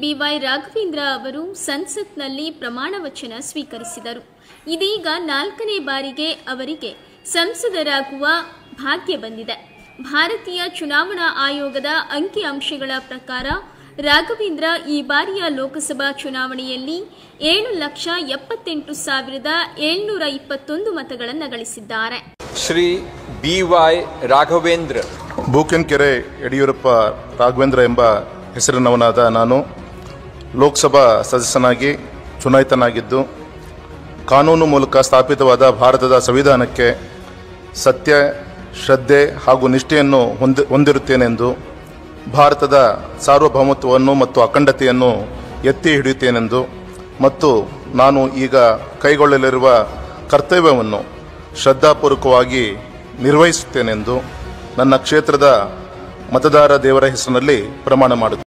B Y Raghavendra ಅವರು ಸಂಸತ್ನಲ್ಲಿ ಪ್ರಮಾಣ ವಚನ ಸ್ವೀಕರಿಸಿದರು. ಇದೀಗ ನಾಲ್ಕನೇ ಬಾರಿಗೆ ಅವರಿಗೆ ಸಂಸದರಾಗುವ ಭಾಗ್ಯ ಬಂದಿದೆ. ಭಾರತೀಯ ಚುನಾವಣಾ ಆಯೋಗದ ಅಂಕಿಅಂಶಗಳ ಪ್ರಕಾರ ರಾಘವೇಂದ್ರ ಈ ಬಾರಿಯ ಲೋಕಸಭಾ ಚುನಾವಣೆಯಲ್ಲಿ ಏಳು ಲಕ್ಷ ಎಪ್ಪತ್ತೆಂಟು ಸಾವಿರದ ಏಳ್ನೂರ ಇಪ್ಪತ್ತೊಂದು ಮತಗಳನ್ನು ಗಳಿಸಿದ್ದಾರೆ. Shri B Y Raghavendra. ಬೂಕೆನ್ಕೆರೆ Yediyurappa Raghavendra ಎಂಬ ಹೆಸರಿನವನಾದ ನಾನು. ಲೋಕಸಭಾ ಸದಸ್ಯನಾಗಿ ಚುನಾಯಿತನಾಗಿದ್ದು, ಕಾನೂನು ಮೂಲಕ ಸ್ಥಾಪಿತವಾದ ಭಾರತದ ಸಂವಿಧಾನಕ್ಕೆ ಸತ್ಯ, ಶ್ರದ್ಧೆ ಹಾಗೂ ನಿಷ್ಠೆಯನ್ನು ಹೊಂದಿ, ಹೊಂದಿರುತ್ತೇನೆಂದು, ಭಾರತದ ಸಾರ್ವಭೌಮತ್ವವನ್ನು ಮತ್ತು ಅಖಂಡತೆಯನ್ನು ಎತ್ತಿ ಹಿಡಿಯುತ್ತೇನೆಂದು ಮತ್ತು ನಾನು ಈಗ ಕೈಗೊಳ್ಳಲಿರುವ ಕರ್ತವ್ಯವನ್ನು ಶ್ರದ್ಧಾಪೂರ್ವಕವಾಗಿ ನಿರ್ವಹಿಸುತ್ತೇನೆಂದು ನನ್ನ ಕ್ಷೇತ್ರದ ಮತದಾರ ದೇವರ ಹೆಸರಿನಲ್ಲಿ ಪ್ರಮಾಣ ಮಾಡುತ್ತೇನೆ.